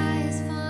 sky is fine.